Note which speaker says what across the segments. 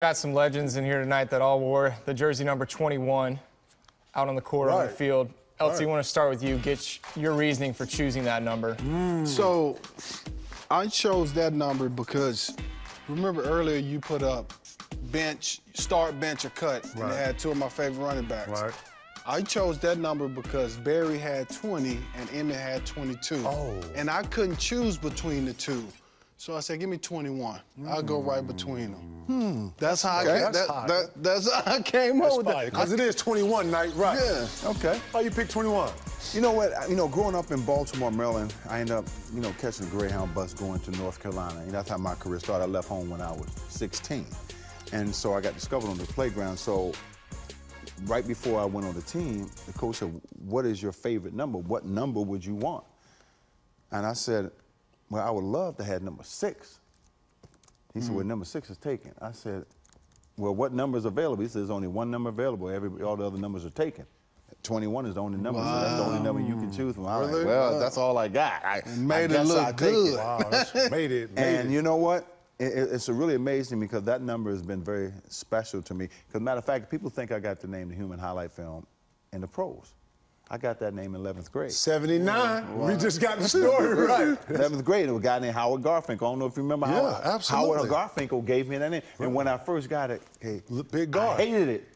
Speaker 1: Got some legends in here tonight that all wore the jersey number 21 out on the court on the field. LT,
Speaker 2: Right.
Speaker 1: want to start with you. Get your reasoning for choosing that number. Mm.
Speaker 3: So I chose that number because remember earlier you put up bench, start, bench, or cut. And
Speaker 2: Right.
Speaker 3: it had two of my favorite running backs.
Speaker 2: Right.
Speaker 3: I chose that number because Barry had 20 and Emmett had 22.
Speaker 2: Oh.
Speaker 3: And I couldn't choose between the two. So I said, give me 21. I'll go right between them. Hmm. That's how I
Speaker 2: Okay,
Speaker 3: came,
Speaker 2: that's
Speaker 3: that, that, that's how I came up with that.
Speaker 2: Because it is 21 night, right?
Speaker 3: Yeah.
Speaker 4: Okay.
Speaker 2: How you pick 21?
Speaker 4: You know what? You know, growing up in Baltimore, Maryland, I ended up, you know, catching a Greyhound bus going to North Carolina. And that's how my career started. I left home when I was 16. And so I got discovered on the playground. So right before I went on the team, the coach said, What is your favorite number? What number would you want? And I said, Well, I would love to have number six. He said, Well, hmm. number six is taken. I said, Well, what number is available? He said, There's only one number available. Every, all the other numbers are taken. 21 is the only number, so that's the only number you can choose from. I'm
Speaker 3: Really?
Speaker 4: like, well,
Speaker 3: Wow.
Speaker 4: that's all I got. I,
Speaker 3: made
Speaker 4: I
Speaker 3: it look
Speaker 4: I'll
Speaker 3: good.
Speaker 4: it.
Speaker 2: Wow, made it. Made
Speaker 4: And
Speaker 2: it.
Speaker 4: you know what? It, it- it's really amazing because that number has been very special to me. Because matter of fact, people think I got the name the Human Highlight Film in the pros. I got that name in 11th grade.
Speaker 2: 79. We just got the story right.
Speaker 4: 11th grade, there was a guy named Howard Garfinkel. I don't know if you remember
Speaker 2: Yeah,
Speaker 4: Howard.
Speaker 2: absolutely.
Speaker 4: Howard Garfinkel gave me that name. And when I first got it, hey,
Speaker 2: Look, big
Speaker 4: I hated it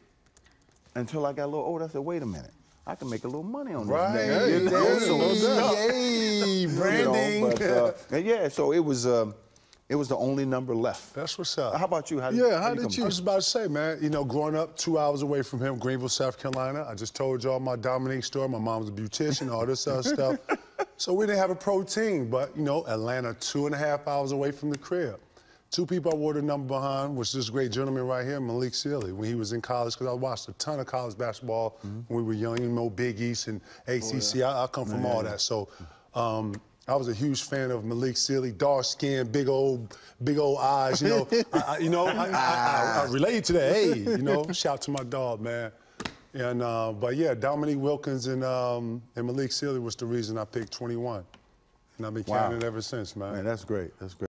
Speaker 4: until I got a little older. I said, wait a minute. I can make a little money on
Speaker 2: Right.
Speaker 4: this
Speaker 2: Hey,
Speaker 4: name. You know,
Speaker 2: there
Speaker 4: so-
Speaker 2: it is. Yay,
Speaker 4: you know,
Speaker 2: branding.
Speaker 4: but, uh, and yeah, so it was, um, it was the only number left.
Speaker 2: That's what's up.
Speaker 4: How about you? How
Speaker 3: Yeah, how
Speaker 4: you
Speaker 3: did
Speaker 4: come
Speaker 3: you-
Speaker 2: I
Speaker 4: about
Speaker 2: was about to say, man, you know, growing up two hours away from him, Greenville, South Carolina, I just told y'all my Dominique story. My mom was a beautician, all this other stuff. So we didn't have a pro team, but, you know, Atlanta, two and a half hours away from the crib. Two people I wore the number behind was this great gentleman right here, Malik Sealy, when he was in college, because I watched a ton of college basketball when we were young, you know, Big East and ACC. I, I come from all that. So um, I was a huge fan of Malik Sealy, dark skin, big old, big old eyes. You know, I, I- you know, I, I, I, I relate to that. Hey, you know, shout to my dog, man. And uh, but yeah, Dominique Wilkins and um, and Malik Sealy was the reason I picked 21, and I've been
Speaker 4: Wow.
Speaker 2: counting it ever since, man.
Speaker 4: Man, that's great. That's great.